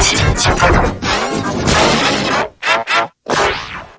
起请发动。